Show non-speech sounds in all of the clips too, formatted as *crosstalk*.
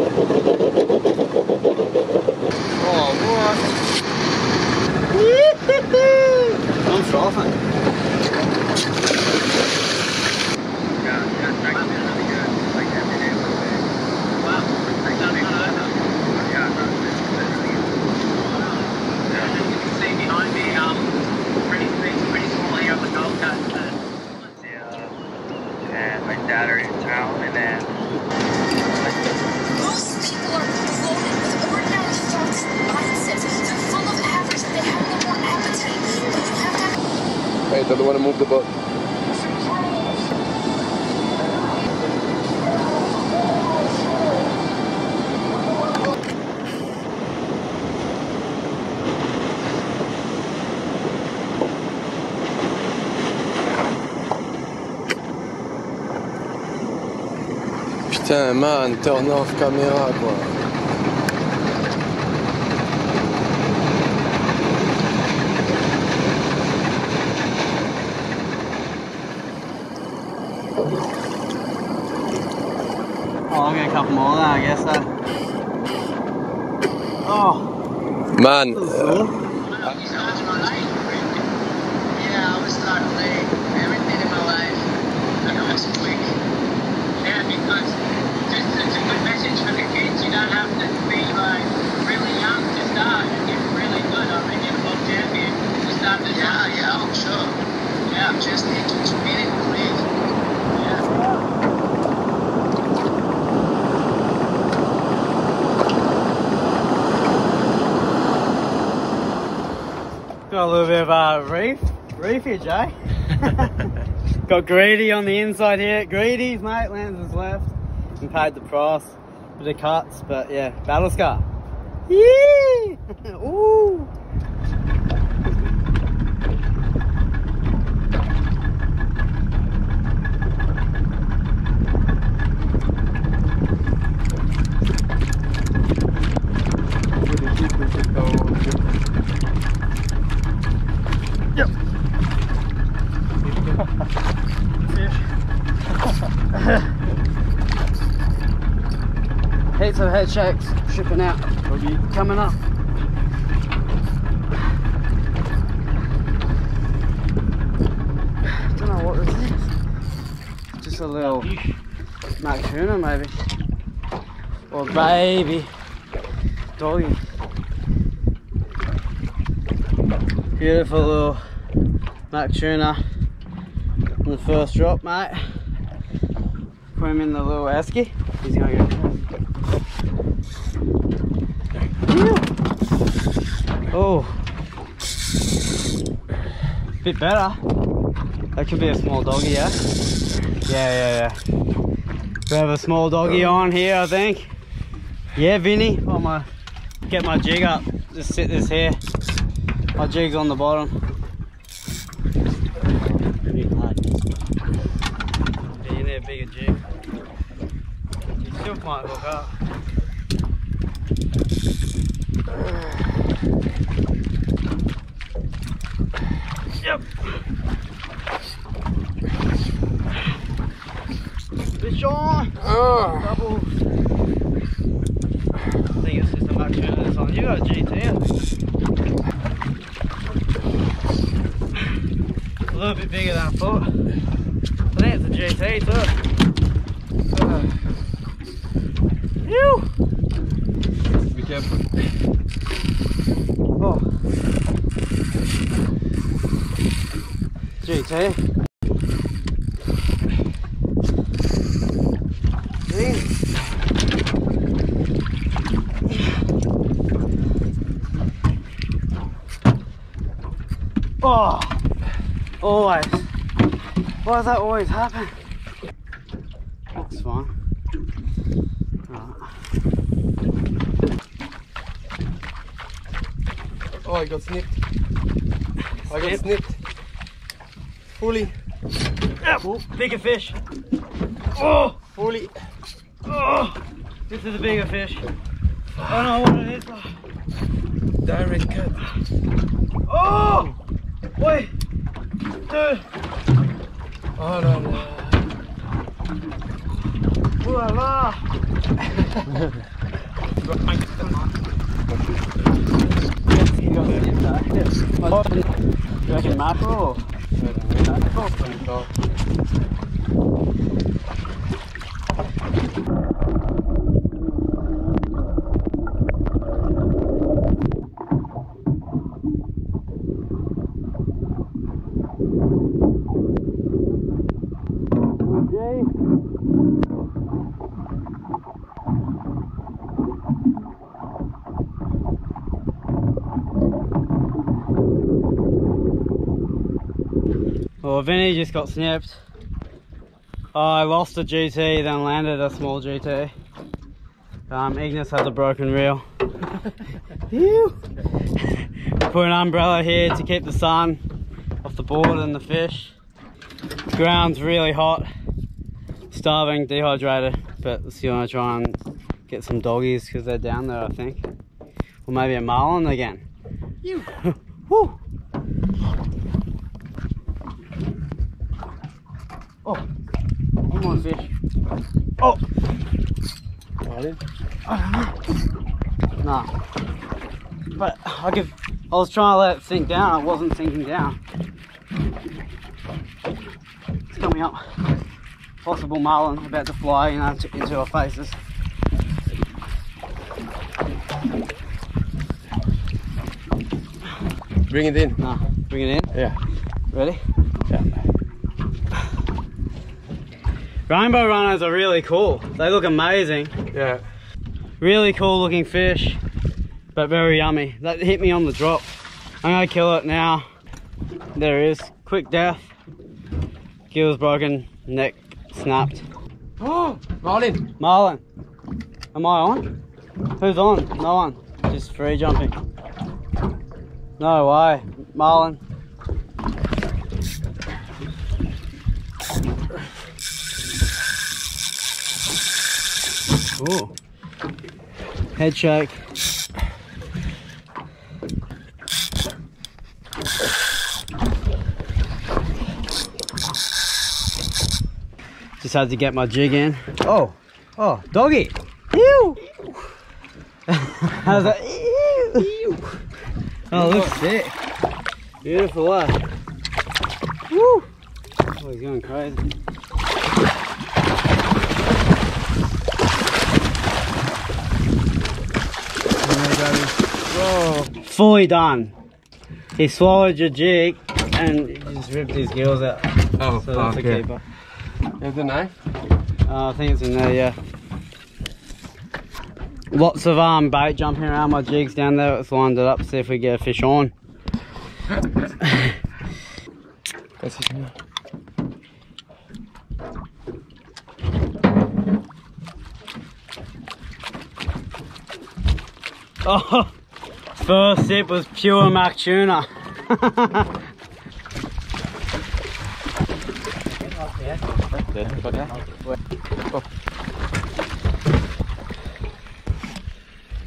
Oh, what? I'm frothing. And my dad are in town, and then Most people are loaded with ordinary thoughts and mindsets. They're full of average and they have no more appetite. But you have to don't want to move the boat. Putain, man, turn off caméra, quoi. Oh, I'll get a couple more then, I guess. Then. Oh, Man, Yeah, I was starting late. Everything in my life. It was quick. Yeah, because just it's a good message for the kids. You don't have to be like really young to start and get really good. I mean, you're a world champion. You start to Yeah, yeah, I'm sure. Yeah, just need to spin it, please. Yeah. got a little bit of uh, reef, reefage, *laughs* eh? got greedy on the inside here. Greedies, mate. Lands is left. And paid the price. Bit of cuts, but yeah, battle scar. Yee! *laughs* Ooh! Of head shakes shipping out. Be coming up. Don't know what this is. Just a little Mac tuna maybe. Or baby doggy. Beautiful little Mac tuna on the first drop, mate. Put him in the little esky. He's gonna go. Oh, bit better. That could be a small doggy, yeah. Yeah, yeah, yeah. We have a small doggy oh. on here, I think. Yeah, Vinny. I'm gonna get my jig up. Just sit this here. My jig's on the bottom. Yeah, you need a bigger jig. You still might hook up. Yep. Fish on. Double. I think it's just a much better this one. You got a GT. A little bit bigger than I thought. I think it's a GT too. Uh, Ew. Careful. Oh. Oh, always. Why does that always happen? That's fine. Right. Oh, I got snipped. I got snipped. Fully, oh, bigger fish. Oh, fully. oh, this is a bigger fish. I don't know what it is. Direct cut. Oh, wait, dude. Oh no, no. Ooh la la. *laughs* You reckon Well, Vinny just got snipped. I lost a GT, then landed a small GT. Um, Ignis has a broken reel. *laughs* Put an umbrella here to keep the sun off the board and the fish. Ground's really hot. Starving, dehydrated, but see, want to try and get some doggies because they're down there, I think. Or maybe a marlin again. You. *laughs* Woo. Oh, one more fish. Oh, nah. But I give. I was trying to let it sink down. It wasn't sinking down. It's coming up. Possible marlin about to fly you know, into, into our faces. Bring it in. Nah, bring it in. Yeah. Ready? Yeah. Rainbow runners are really cool. They look amazing. Yeah. Really cool looking fish, but very yummy. That hit me on the drop. I'm gonna kill it now. There it is. Quick death. Gills broken, neck snapped. Oh, Marlin. Marlin, am I on? Who's on? No one. Just free jumping. No way. Marlin. Ooh. Head shake. Just had to get my jig in. Oh, oh, doggy. Ew. *laughs* I was like, ew. Oh, looks sick. Beautiful, eh? Woo. Oh, he's going crazy. Fully done. He swallowed your jig and he just ripped his gills out. Oh, So that's a okay. keeper. Have the knife? Uh, I think it's in there, yeah. Lots of um bait jumping around my jigs down there. Let's wind it up, see if we get a fish on. Oh, first sip was pure mac tuna. *laughs*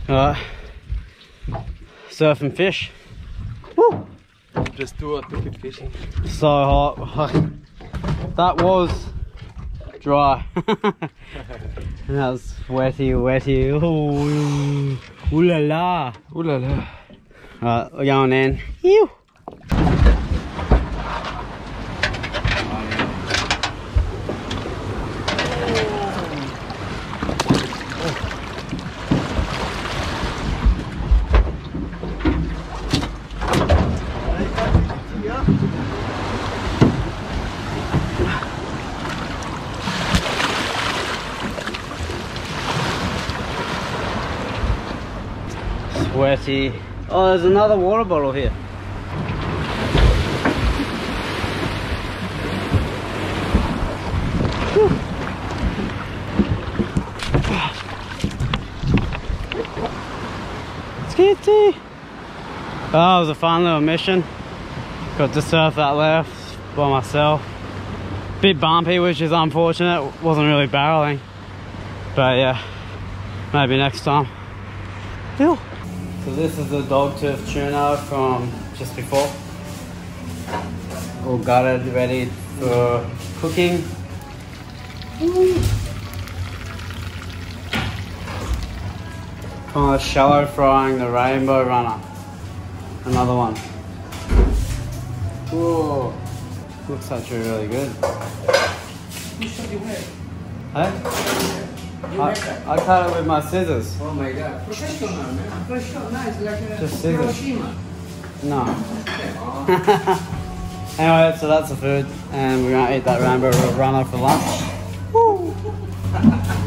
Alright. Surfing fish. Woo. Just do it to keep fishing. So hot. *laughs* That was dry. and *laughs* that was wetty, wetty. Ooh, ooh la la. Ooh la la. Uh, We're going in. Ew. Sweaty. Oh, there's another water bottle here. Skitty. Oh, it was a fun little mission. Got to surf that left by myself. Bit bumpy, which is unfortunate. Wasn't really barreling. But yeah, maybe next time. Ew. So this is the dog tooth tuna from just before. We got it ready for cooking. Kind of shallow frying, the rainbow runner. Another one. Whoa. Looks actually really good. Who should? Huh? I cut it with my scissors. Oh my god. Professional, man. Professional. Nice. Like a Just scissors. Hiroshima. No. Okay. *laughs* Anyway, so that's the food, and we're gonna eat that rainbow runner for lunch. Woo. *laughs*